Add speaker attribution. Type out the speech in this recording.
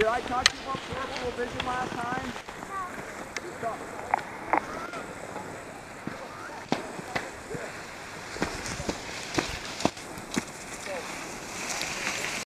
Speaker 1: Did I talk to you about peripheral vision last time? No.